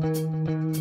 Música